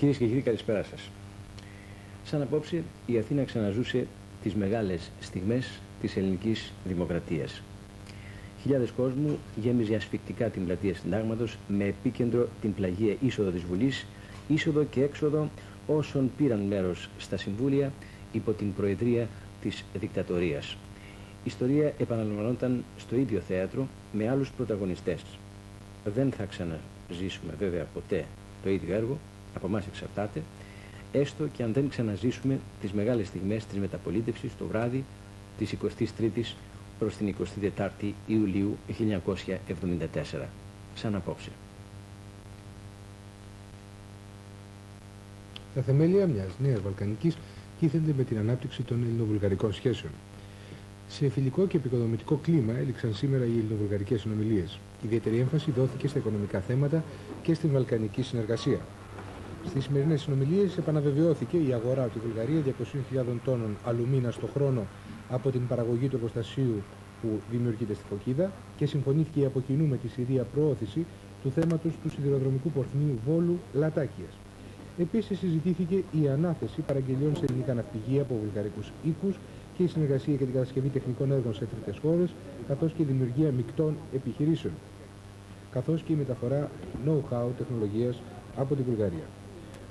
Κυρίες και κύριοι, καλησπέρα σας. Σαν απόψε, η Αθήνα ξαναζούσε τις μεγάλες στιγμές της ελληνικής δημοκρατίας. Χιλιάδες κόσμου γέμιζε ασφικτικά την πλατεία Συντάγματος με επίκεντρο την πλαγία είσοδο της Βουλής, είσοδο και έξοδο όσων πήραν μέρος στα συμβούλια υπό την προεδρία της δικτατορίας. Η ιστορία επαναλαμβανόταν στο ίδιο θέατρο με άλλους πρωταγωνιστές. Δεν θα ξαναζήσουμε βέβαια ποτέ το ίδιο έργο, από εμάς εξαρτάται, έστω και αν δεν ξαναζήσουμε τις μεγάλες στιγμές της μεταπολίτευσης το βράδυ της 23ης προς την 24η Ιουλίου 1974. Σαν απόψε. Τα θεμέλια μιας νέας Βαλκανικής κήθενται με την ανάπτυξη των ελληνοβουλγαρικών σχέσεων. Σε φιλικό και επικοδομητικό κλίμα έληξαν σήμερα οι ελληνοβουλγαρικές συνομιλίες. Ιδιαίτερη έμφαση δόθηκε στα οικονομικά θέματα και στην βαλκανική συνεργασία. Στις σημερινές συνομιλίες επαναβεβαιώθηκε η αγορά από τη Βουλγαρία 200.000 τόνων αλουμίνας το χρόνο από την παραγωγή του εργοστασίου που δημιουργείται στη Φωκίδα και συμφωνήθηκε η από κοινού με τη Συρία προώθηση του θέματος του σιδηροδρομικού πορθμίου Βόλου Λατάκιας. Επίσης συζητήθηκε η ανάθεση παραγγελιών σε ελληνικά ναυπηγεία από βουλγαρικούς οίκους και η συνεργασία για την κατασκευή τεχνικών έργων σε τρίτες χώρες, καθώς και η δημιουργία μεικτών επιχειρήσεων, καθώς και η μεταφορά know-how τεχνολογίας από την Βουλγαρία.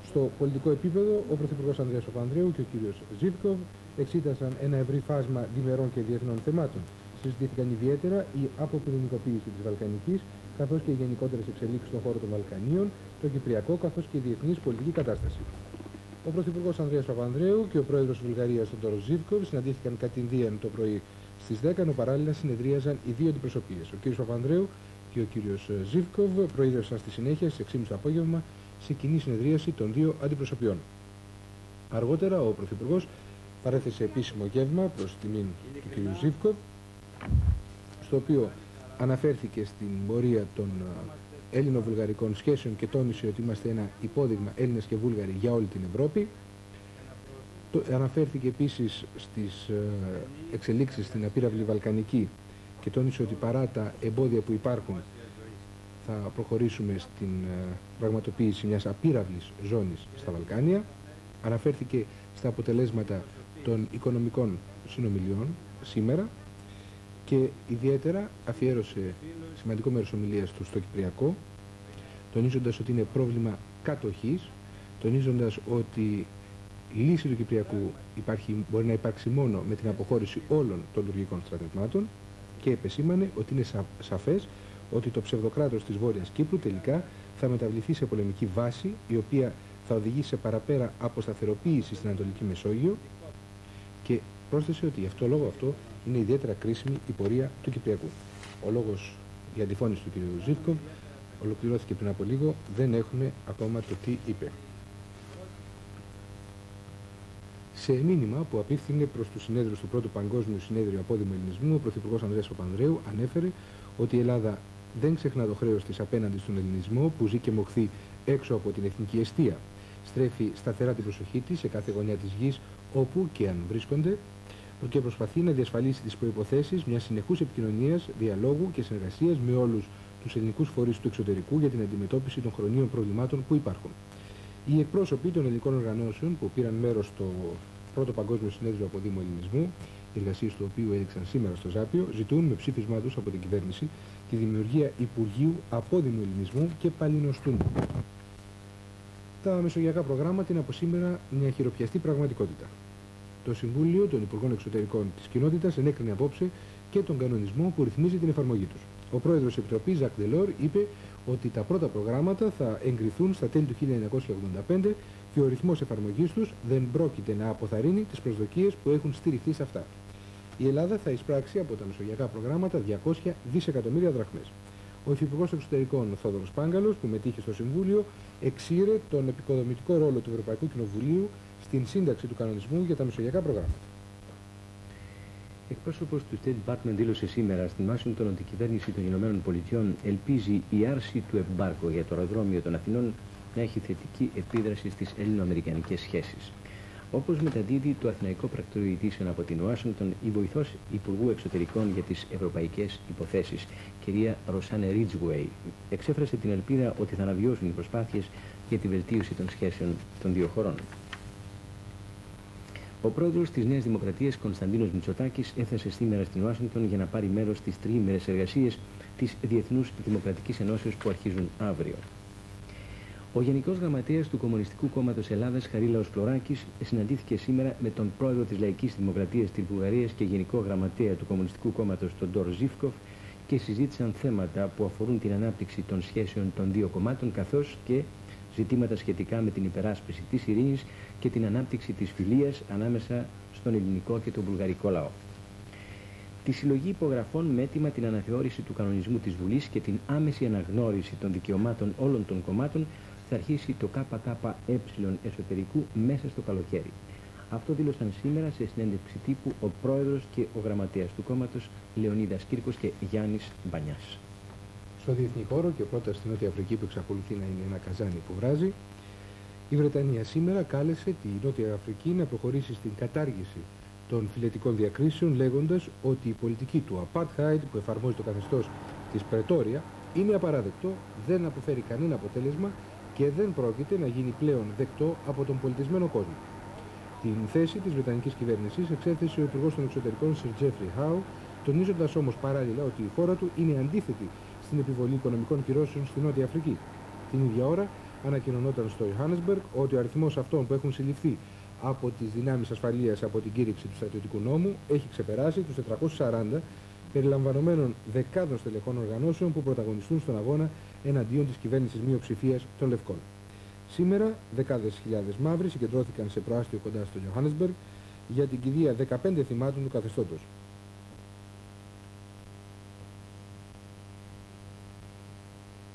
Στο πολιτικό επίπεδο, ο Πρωθυπουργός Ανδρέας Παπανδρέου και ο κ. Ζήφκοβ εξήτασαν ένα ευρύ φάσμα διμερών και διεθνών θεμάτων. Συζητήθηκαν ιδιαίτερα η αποπυρηνικοποίηση της Βαλκανικής, καθώς και οι γενικότερες εξελίξεις στον χώρο των Βαλκανίων, το Κυπριακό καθώς και η διεθνής πολιτική κατάσταση. Ο Πρωθυπουργός Ανδρέας Παπανδρέου και ο Πρόεδρος της Βουλγαρίας, τον Τόρος Ζήφκοβ, συναντήθηκαν κατηνδίαν το πρωί στις 10, ενώ παράλληλα συνεδρίαζαν οι δύο αντιπροσωπείες. Ο κ. Παπανδρέου και ο κ. Ζήφκοβ προείδρευσαν στη συνέχεια στις 6.30 το απόγευμα σε κοινή συνεδρίαση των δύο αντιπροσωπιών. Αργότερα ο Πρωθυπουργός παρέθεσε επίσημο γεύμα προς τιμήν του κ. Ζήφκοβ, στο οποίο αναφέρθηκε στην πορεία των Έλληνο-Βουλγαρικών σχέσεων και τόνισε ότι είμαστε ένα υπόδειγμα Έλληνες και Βούλγαροι για όλη την Ευρώπη. Αναφέρθηκε επίσης στις εξελίξεις στην απείραυλη Βαλκανική και τόνισε ότι παρά τα εμπόδια που υπάρχουν θα προχωρήσουμε στην πραγματοποίηση μιας απείραυλης ζώνης στα Βαλκάνια. Αναφέρθηκε στα αποτελέσματα των οικονομικών συνομιλιών σήμερα και ιδιαίτερα αφιέρωσε σημαντικό μέρος ομιλίας του στο Κυπριακό τονίζοντας ότι είναι πρόβλημα κατοχής τονίζοντας ότι η λύση του Κυπριακού υπάρχει, μπορεί να υπάρξει μόνο με την αποχώρηση όλων των τουρκικών στρατευμάτων και επεσήμανε ότι είναι σα, σαφές ότι το ψευδοκράτος της Βόρειας Κύπρου τελικά θα μεταβληθεί σε πολεμική βάση η οποία θα οδηγήσει σε παραπέρα αποσταθεροποίηση στην Ανατολική Μεσόγειο και πρόσθεσε ότι γι' αυτό λόγο αυτό είναι ιδιαίτερα κρίσιμη η πορεία του Κυπριακού. Ο λόγος για αντιφώνηση του κ. Ζήφκοβ ολοκληρώθηκε πριν από λίγο, δεν έχουμε ακόμα το τι είπε. Σε μήνυμα που απίφθινε προς τους συνέδρου του Πρώτου Παγκόσμιου Συνέδριου Απόδημου Ελληνισμού, ο Πρωθυπουργός Ανδρέας Παπανδρέου ανέφερε ότι η Ελλάδα δεν ξεχνά το χρέος της απέναντι στον ελληνισμό που ζει και μοχθεί έξω από την εθνική αιστεία. Στρέφει σταθερά την προσοχή της σε κάθε γωνιά της γης όπου και αν βρίσκονται και προσπαθεί να διασφαλίσει τις προποθέσει μιας συνεχούς επικοινωνίας, διαλόγου και συνεργασίας με όλους τους ελληνικούς φορείς του εξωτερικού για την αντιμετώπιση των χρονίων προβλημάτων που υπάρχουν. Οι εκπρόσωποι των ελληνικών οργανώσεων που πήραν μέρος στο πρώτο Παγκόσμιο Συνέδριο Αποδήμου Ελληνισμού, οι εργασίες του οποίου έδειξαν σήμερα στο Ζάπιο, ζητούν με ψήφισμά τους από την κυβέρνηση τη δημιουργία Υπουργείου Απόδημου Ελληνισμού και Παλινοστούν. Τα μεσογειακά προγράμματα είναι από σήμερα μια χειροπιαστή πραγματικότητα. Το Συμβούλιο των Υπουργών Εξωτερικών της Κοινότητας ενέκρινε απόψε και τον κανονισμό που ρυθμίζει την εφαρμογή τους. Ο πρόεδρος της Επιτροπής, Ζακ Ντελόρ, είπε ότι τα πρώτα προγράμματα θα εγκριθούν στα τέλη του 1985 και ο ρυθμός εφαρμογής τους δεν πρόκειται να αποθαρρύνει τις προσδοκίες που έχουν στηριχθεί σε αυτά. Η Ελλάδα θα εισπράξει από τα μεσογειακά προγράμματα 200 δισεκατομμύρια δραχμές. Ο Υφυπουργός Εξωτερικών Θόδωρος Πάγκαλος, που μετήχε στο Συμβούλιο, εξήρε τον επικοδομητικό ρόλο του Ευρωπαϊκού Κοινοβουλίου στην σύνταξη του κανονισμού για τα μεσογειακά προγράμματα. Εκπρόσωπος του State Department δήλωσε σήμερα στην Ουάσιγκτον ότι η κυβέρνηση των Ηνωμένων Πολιτειών ελπίζει η άρση του εμπάρκου για το αεροδρόμιο των Αθηνών να έχει θετική επίδραση στις ελληνοαμερικανικές σχέσεις. Όπως μεταδίδει το Αθηναϊκό Πρακτορείο Ειδήσεων από την Ουάσιγκτον, η βοηθός Υπουργού Εξωτερικών για τις Ευρωπαϊκές Υποθέσεις, κυρία Ροσάνε Ρίτζουεϊ, εξέφρασε την ελπίδα ότι θα αναβιώσουν οι προσπάθειες για τη βελτίωση των σχέσεων των δύο χωρών. Ο πρόεδρος της Νέας Δημοκρατίας, Κωνσταντίνος Μητσοτάκης, έφτασε σήμερα στην Ουάσιγκτον για να πάρει μέρος στις τριήμερες εργασίες της Διεθνούς Δημοκρατικής Ενώσεως που αρχίζουν αύριο. Ο Γενικός Γραμματέας του Κομμουνιστικού Κόμματος Ελλάδας, Χαρίλαος Φλωράκης, συναντήθηκε σήμερα με τον πρόεδρο της Λαϊκής Δημοκρατίας της Βουλγαρίας και Γενικό Γραμματέα του Κομμουνιστικού Κόμματος, τον Ντόρ Ζήφκοφ, και συζήτησαν θέματα που αφορούν την ανάπτυξη των σχέσεων των δύο κομμάτων, καθώς και ζητήματα σχετικά με την υπεράσπιση της ειρήνης και την ανάπτυξη της φιλίας ανάμεσα στον ελληνικό και τον βουλγαρικό λαό. Τη συλλογή υπογραφών με έτοιμα την αναθεώρηση του κανονισμού της Βουλής και την άμεση αναγνώριση των δικαιωμάτων όλων των κομμάτων θα αρχίσει το ΚΚΕ εσωτερικού μέσα στο καλοκαίρι. Αυτό δήλωσαν σήμερα σε συνέντευξη τύπου ο πρόεδρος και ο γραμματέας του κόμματος Λεωνίδας Κύρκος και Γιάννης Μπανιάς. Στο διεθνή χώρο και πρώτα στην Νότια Αφρική που εξακολουθεί να είναι ένα καζάνι που βράζει, η Βρετανία σήμερα κάλεσε τη Νότια Αφρική να προχωρήσει στην κατάργηση των φιλετικών διακρίσεων λέγοντας ότι η πολιτική του Apartheid που εφαρμόζει το καθεστώς της Πρετόρια είναι απαράδεκτο, δεν αποφέρει κανένα αποτέλεσμα και δεν πρόκειται να γίνει πλέον δεκτό από τον πολιτισμένο κόσμο. Την θέση της Βρετανικής κυβέρνησης εξέθεσε ο Υπουργός των Εξωτερικών Sir Jeffrey Howe, τονίζοντας όμως παράλληλα ότι η χώρα του είναι αντίθετη στην επιβολή οικονομικών κυρώσεων στη Νότια Αφρική. Την ίδια ώρα ανακοινωνόταν στο Johannesburg ότι ο αριθμός αυτών που έχουν συλληφθεί από τις δυνάμεις ασφαλείας από την κήρυξη του στρατιωτικού νόμου έχει ξεπεράσει τους 440 περιλαμβανομένων δεκάδων στελεχών οργανώσεων που πρωταγωνιστούν στον αγώνα εναντίον της κυβέρνησης μειοψηφίας των Λευκών. Σήμερα, δεκάδες χιλιάδες μαύροι συγκεντρώθηκαν σε προάστιο κοντά στο Johannesburg για την κηδεία 15 θυμάτων του καθεστώτος.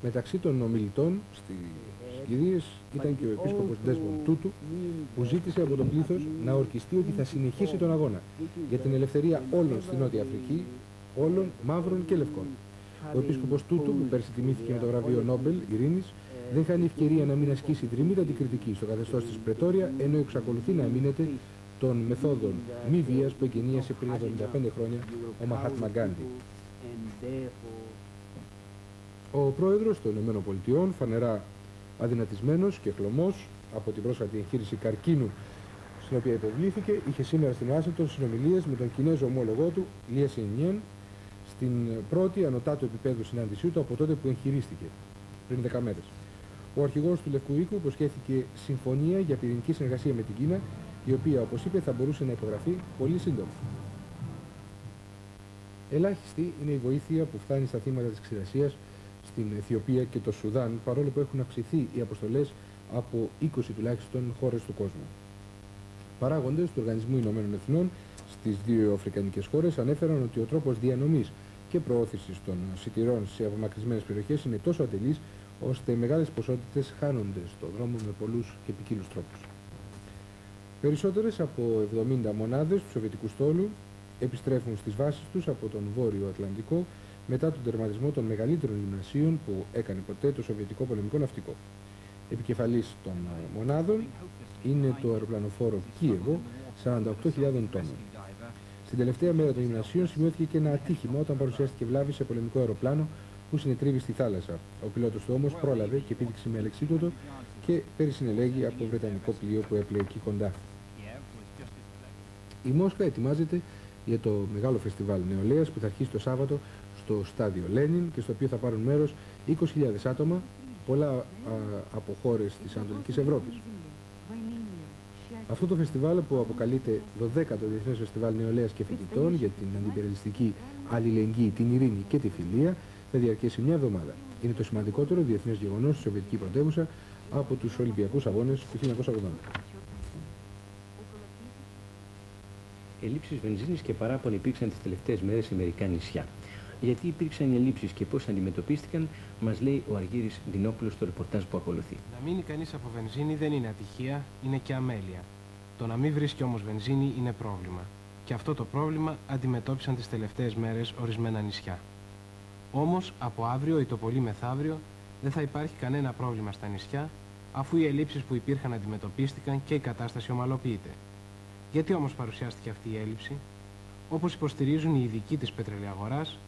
Μεταξύ των ομιλητών στις κηδείες ήταν και ο επίσκοπος Ντέσμον Τούτου που ζήτησε από τον πλήθος να ορκιστεί ότι θα συνεχίσει τον αγώνα για την ελευθερία όλων στη Νότια Αφρική, όλων μαύρων και λευκών. Ο επίσκοπος Τούτου, που πέρσι τιμήθηκε με το βραβείο Νόμπελ Ειρήνης, δεν χάνει ευκαιρία να μην ασκήσει δρυμύτατη κριτική στο καθεστώς της Πρετόρια, ενώ εξακολουθεί να αμήνεται των μεθόδων μη βίας που εγκαινίασε πριν 75 χρόνια ο Μαχάτ Μαγκάντι. Ο πρόεδρος των ΗΠΑ, φανερά αδυνατισμένος και χλωμός από την πρόσφατη εγχείρηση καρκίνου στην οποία υποβλήθηκε, είχε σήμερα στην Ουάσιγκτον συνομιλίες με τον Κινέζο ομόλογό του, Λία Σινιέν, στην πρώτη ανωτά του επίπεδου συνάντησή του από τότε που εγχειρίστηκε, πριν 10 μέρες. Ο αρχηγός του Λευκού Οίκου υποσχέθηκε συμφωνία για πυρηνική συνεργασία με την Κίνα, η οποία, όπως είπε, θα μπορούσε να υπογραφεί πολύ σύντομα. Ελάχιστη είναι η βοήθεια που φτάνει στα θύματα της ξηρασίας στην Αιθιοπία και το Σουδάν, παρόλο που έχουν αυξηθεί οι αποστολές από 20 τουλάχιστον χώρες του κόσμου. Παράγοντες του Οργανισμού Ηνωμένων Εθνών στις δύο αφρικανικές χώρες ανέφεραν ότι ο τρόπος διανομής και προώθησης των σιτηρών σε απομακρυσμένες περιοχές είναι τόσο ατελής, ώστε μεγάλες ποσότητες χάνονται στο δρόμο με πολλούς και ποικίλους τρόπους. Περισσότερες από 70 μονάδες του Σοβιετικού στόλου επιστρέφουν στις βάσεις τους από τον Βόρειο Ατλαντικό μετά τον τερματισμό των μεγαλύτερων γυμνασίων που έκανε ποτέ το Σοβιετικό Πολεμικό Ναυτικό. Επικεφαλής των μονάδων είναι το αεροπλανοφόρο Κίεβο 48.000 τόνων. Στην τελευταία μέρα των γυμνασίων σημειώθηκε και ένα ατύχημα όταν παρουσιάστηκε βλάβη σε πολεμικό αεροπλάνο που συνετρίβει στη θάλασσα. Ο πιλότος του όμως πρόλαβε και πήδηξε με αλεξίπτωτο και περισυνελέγει από βρετανικό πλοίο που έπλεε εκεί κοντά. Η Μόσχα ετοιμάζεται για το μεγάλο φεστιβάλ νεολαίας που θα αρχίσει το Σάββατο στο στάδιο Λένιν και στο οποίο θα πάρουν μέρος 20.000 άτομα, πολλά α, από χώρες της Ανατολικής Ευρώπης. Αυτό το φεστιβάλ που αποκαλείται 12ο Διεθνές Φεστιβάλ Νεολαίας και Φοιτητών για την αντιπεριαλιστική αλληλεγγύη, την ειρήνη και τη φιλία θα διαρκέσει μια εβδομάδα. Είναι το σημαντικότερο διεθνές γεγονός στη Σοβιετική πρωτεύουσα από τους Ολυμπιακούς Αγώνες του 1980. Ελλείψεις βενζίνης και παράπονοι υπήρξαν τις τελευταίες μέρες σε μερικά νησιά. Γιατί υπήρξαν ελλείψεις και πώς αντιμετωπίστηκαν, μας λέει ο Αργύρης Δινόπουλος στο ρεπορτάζ που ακολουθεί. Να μείνει κανείς από βενζίνη δεν είναι ατυχία, είναι και αμέλεια. Το να μην βρίσκει όμως βενζίνη είναι πρόβλημα. Και αυτό το πρόβλημα αντιμετώπισαν τις τελευταίες μέρες ορισμένα νησιά. Όμως από αύριο ή το πολύ μεθαύριο δεν θα υπάρχει κανένα πρόβλημα στα νησιά αφού οι ελλείψεις που υπήρχαν αντιμετωπίστηκαν και η κατάσταση ομαλοποιείται. Γιατί όμως παρουσιάστηκε αυτή η έλλειψη, όπως υποστηρίζουν οι ειδικοί της πετρελαιαγοράς,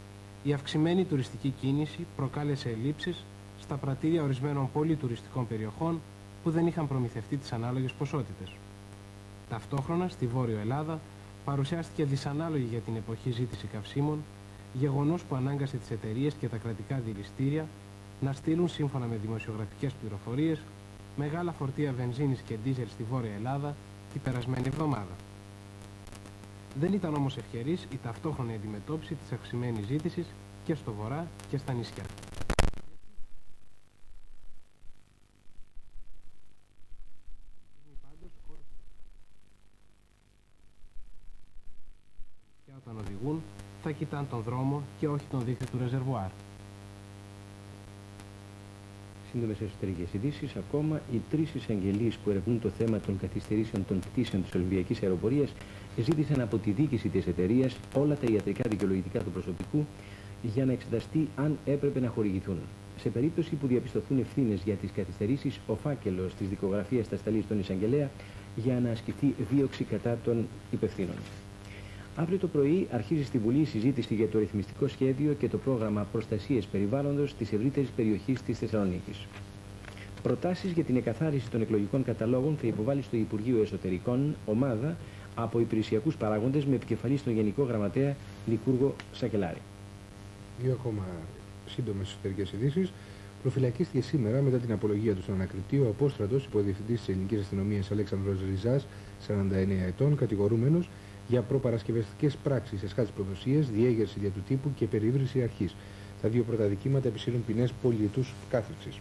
η αυξημένη τουριστική κίνηση προκάλεσε ελλείψεις στα πρατήρια ορισμένων πολυτουριστικών περιοχών που δεν είχαν προμηθευτεί τις ανάλογες ποσότητες. Ταυτόχρονα, στη Βόρειο Ελλάδα, παρουσιάστηκε δυσανάλογη για την εποχή ζήτηση καυσίμων, γεγονός που ανάγκασε τις εταιρείες και τα κρατικά δηληστήρια να στείλουν σύμφωνα με δημοσιογραφικές πληροφορίες μεγάλα φορτία βενζίνης και ντίζελ στη Βόρεια Ελλάδα την περασμένη εβδομάδα. Δεν ήταν όμως ευχερής η ταυτόχρονη αντιμετώπιση της αυξημένης ζήτησης και στο βορρά και στα νησιά. όταν οδηγούν θα κοιτάνε τον δρόμο και όχι τον δίχτυ του ρεζερβουάρ. Σύντομες εσωτερικές ειδήσεις. Ακόμα, οι τρεις εισαγγελεί που ερευνούν το θέμα των καθυστερήσεων των πτήσεων της Ολυμπιακής Αεροπορίας ζήτησαν από τη διοίκηση της εταιρείας όλα τα ιατρικά δικαιολογητικά του προσωπικού για να εξεταστεί αν έπρεπε να χορηγηθούν. Σε περίπτωση που διαπιστωθούν ευθύνες για τις καθυστερήσεις, ο φάκελος της δικογραφίας θα σταλεί στον εισαγγελέα για να ασκηθεί δίωξη κατά των υπευθύνων. Αύριο το πρωί αρχίζει στη Βουλή η συζήτηση για το ρυθμιστικό σχέδιο και το πρόγραμμα προστασίας περιβάλλοντος της ευρύτερης περιοχής της Θεσσαλονίκης. Προτάσεις για την εκαθάριση των εκλογικών καταλόγων θα υποβάλει στο Υπουργείο Εσωτερικών ομάδα από υπηρεσιακούς παράγοντε με επικεφαλής στον Γενικό Γραμματέα Λικούργο Σακελάρη. Δύο ακόμα σύντομες εσωτερικές ειδήσεις. Προφυλακίστηκε σήμερα μετά την απολογία του στον ανακριτή ο απόστρατος υποδιευθυντής της ελληνικής αστυνομίας Αλέξανδρος Ριζάς, 49 ετών, κατηγορούμενος για προπαρασκευαστικές πράξεις, εσχάτη προδοσίας, διέγερση δια του τύπου και περιβρύση αρχής. Τα δύο πρώτα δικήματα επισύρουν ποινές πολιετούς κάθριξη.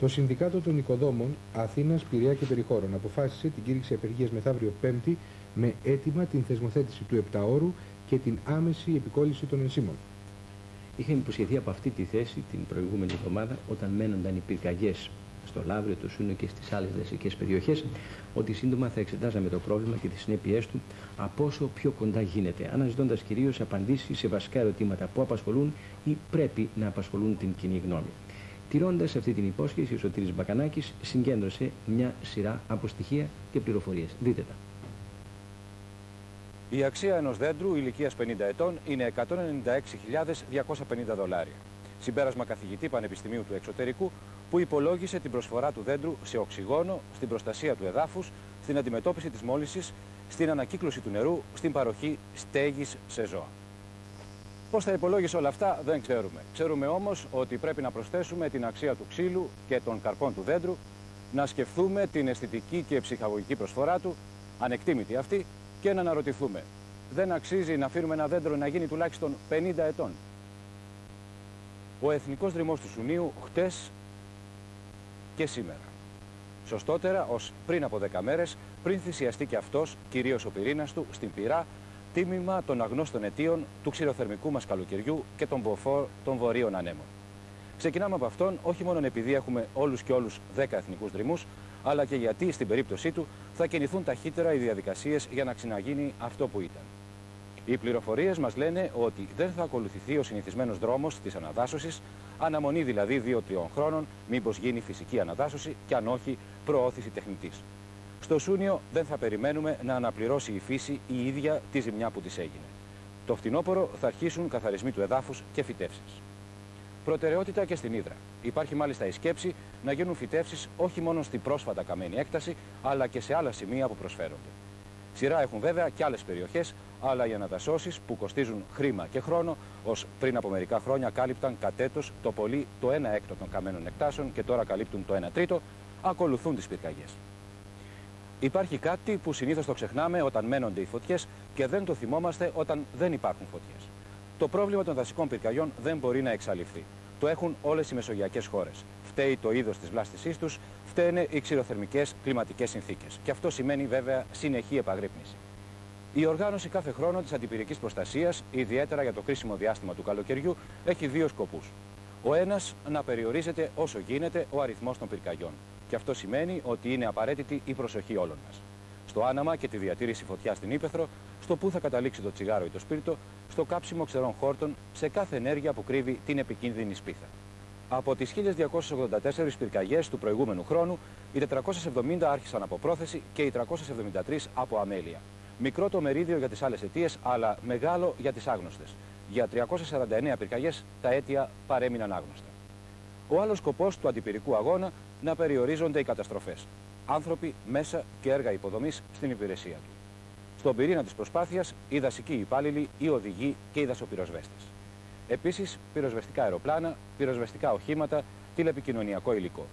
Το Συνδικάτο των Οικοδόμων Αθήνας, Πειραιά και Περιχώρων αποφάσισε την κήρυξη απεργίας μεθαύριο Πέμπτη με αίτημα την θεσμοθέτηση του επταόρου και την άμεση επικόλυση των ενσύμων. Είχαμε υποσχεθεί από αυτή τη θέση την προηγούμενη εβδομάδα όταν μένονταν οι πυρκαγιές στο Λαύριο, το Σούνο και στις άλλες δασικές περιοχές, ότι σύντομα θα εξετάζαμε το πρόβλημα και τις συνέπειές του από όσο πιο κοντά γίνεται, αναζητώντας κυρίως απαντήσεις σε βασικά ερωτήματα που απασχολούν ή πρέπει να απασχολούν την κοινή γνώμη. Τηρώντας αυτή την υπόσχεση, ο Σωτήρης Μπακανάκης συγκέντρωσε μια σειρά από στοιχεία και πληροφορίες. Δείτε τα. Η αξία ενός δέντρου ηλικίας 50 ετών είναι 196.250 δολάρια. Συμπέρασμα καθηγητή Πανεπιστημίου του Εξωτερικού που υπολόγισε την προσφορά του δέντρου σε οξυγόνο, στην προστασία του εδάφους, στην αντιμετώπιση της μόλυσης, στην ανακύκλωση του νερού, στην παροχή στέγης σε ζώα. Πώς θα υπολόγισε όλα αυτά δεν ξέρουμε. Ξέρουμε όμως ότι πρέπει να προσθέσουμε την αξία του ξύλου και των καρπών του δέντρου, να σκεφτούμε την αισθητική και ψυχαγωγική προσφορά του, ανεκτήμητη αυτή, και να αναρωτηθούμε. Δεν αξίζει να αφήνουμε ένα δέντρο να γίνει τουλάχιστον 50 ετών; Ο Εθνικός Δρυμός του Σουνίου χτες και σήμερα. Σωστότερα, ως πριν από 10 μέρες, πριν θυσιαστεί και αυτός, κυρίως ο πυρήνας του, στην πυρά, τίμημα των αγνώστων αιτίων του ξηροθερμικού μας καλοκαιριού και των μποφόρ των βορείων ανέμων. Ξεκινάμε από αυτόν όχι μόνο επειδή έχουμε όλους και όλους 10 εθνικούς δρυμούς, αλλά και γιατί στην περίπτωσή του θα κινηθούν ταχύτερα οι διαδικασίες για να ξαναγίνει αυτό που ήταν. Οι πληροφορίες μας λένε ότι δεν θα ακολουθηθεί ο συνηθισμένος δρόμος της αναδάσωσης, αναμονή δηλαδή 2-3 χρόνων, μήπως γίνει φυσική αναδάσωση και αν όχι, προώθηση τεχνητής. Στο Σούνιο δεν θα περιμένουμε να αναπληρώσει η φύση η ίδια τη ζημιά που της έγινε. Το φθινόπωρο θα αρχίσουν καθαρισμοί του εδάφους και φυτεύσεις. Προτεραιότητα και στην Ήδρα. Υπάρχει μάλιστα η σκέψη να γίνουν φυτεύσεις όχι μόνο στην πρόσφατα καμένη έκταση, αλλά και σε άλλα σημεία που προσφέρονται. Σειρά έχουν βέβαια και άλλες περιοχές, αλλά οι ανατασώσει που κοστίζουν χρήμα και χρόνο, ως πριν από μερικά χρόνια κάλυπταν κατ' το πολύ το 1 έκτο των καμένων εκτάσεων και τώρα καλύπτουν το 1 τρίτο, ακολουθούν τις πυρκαγιές. Υπάρχει κάτι που συνήθως το ξεχνάμε όταν μένονται οι φωτιές και δεν το θυμόμαστε όταν δεν υπάρχουν φωτιές. Το πρόβλημα των δασικών πυρκαγιών δεν μπορεί να εξαλειφθεί. Το έχουν όλες οι μεσογειακές χώρες. Φταίει το είδος της βλάστησής τους, φταίνε οι ξηροθερμικές κλιματικές συνθήκες. Και αυτό σημαίνει βέβαια συνεχή επαγρύπνηση. Η οργάνωση κάθε χρόνο της αντιπυρικής προστασίας, ιδιαίτερα για το κρίσιμο διάστημα του καλοκαιριού, έχει δύο σκοπούς. Ο ένας, να περιορίζεται όσο γίνεται ο αριθμός των πυρκαγιών. Και αυτό σημαίνει ότι είναι απαραίτητη η προσοχή όλων μας. Στο άναμα και τη διατήρηση φωτιά στην ύπεθρο, στο πού θα καταλήξει το τσιγάρο ή το σπίρτο, στο κάψιμο ξερών χόρτων, σε κάθε ενέργεια που κρύβει την επικίνδυνη σπίθα. Από τις 1284 πυρκαγιές του προηγούμενου χρόνου, οι 470 άρχισαν από πρόθεση και οι 373 από αμέλεια. Μικρό το μερίδιο για τις άλλες αιτίες, αλλά μεγάλο για τις άγνωστες. Για 349 πυρκαγιές τα αίτια παρέμειναν άγνωστα. Ο άλλος σκοπός του αντιπυρικού αγώνα να περιορίζονται οι καταστροφές. Άνθρωποι, μέσα και έργα υποδομής στην υπηρεσία του. Στον πυρήνα της προσπάθειας, οι δασικοί υπάλληλοι, οι οδηγοί και οι δασοπυροσβέστες. Επίσης, πυροσβεστικά αεροπλάνα, πυροσβεστικά οχήματα, τηλεπικοινωνιακό υλικό.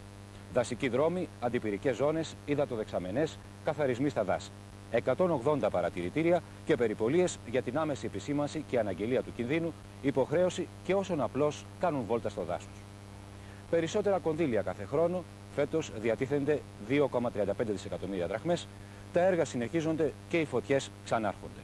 Δασικοί δρόμοι, αντιπυρικές ζώνες, υδατοδεξαμενές, καθαρισμοί στα δάση. 180 παρατηρητήρια και περιπολίες για την άμεση επισήμανση και αναγγελία του κινδύνου, υποχρέωση και όσων απλώς κάνουν βόλτα στο δάσος. Περισσότερα κονδύλια κάθε χρόνο, φέτος διατίθενται 2,35 δισεκατομμύρια δραχμές, τα έργα συνεχίζονται και οι φωτιές ξανάρχονται.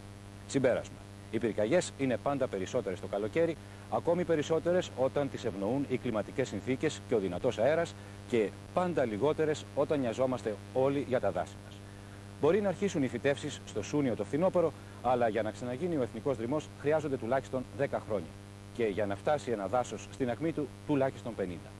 Συμπέρασμα. Οι πυρκαγιές είναι πάντα περισσότερες το καλοκαίρι, ακόμη περισσότερες όταν τις ευνοούν οι κλιματικές συνθήκες και ο δυνατός αέρας και πάντα λιγότερες όταν νοιαζόμαστε όλοι για τα δάση μας. Μπορεί να αρχίσουν οι φυτεύσεις στο Σούνιο το φθινόπωρο, αλλά για να ξαναγίνει ο εθνικός δρυμός χρειάζονται τουλάχιστον 10 χρόνια. Και για να φτάσει ένα δάσος στην ακμή του, τουλάχιστον 50.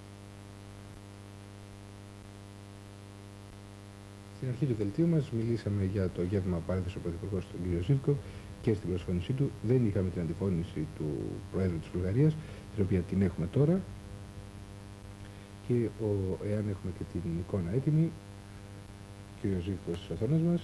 Στην αρχή του δελτίου μας μιλήσαμε για το γεύμα που παρέθεσε ο Πρωθυπουργός τον κύριο Ζήφκο και στην προσφώνησή του δεν είχαμε την αντιφώνηση του Προέδρου της Βουλγαρίας, την οποία την έχουμε τώρα. Και ο, εάν έχουμε και την εικόνα έτοιμη, κύριος Ζήφκο στι οθόνε μας.